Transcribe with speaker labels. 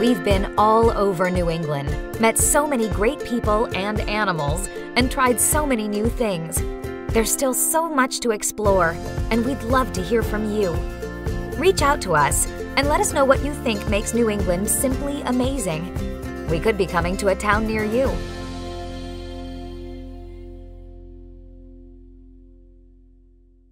Speaker 1: We've been all over New England, met so many great people and animals, and tried so many new things. There's still so much to explore, and we'd love to hear from you. Reach out to us and let us know what you think makes New England simply amazing. We could be coming to a town near you.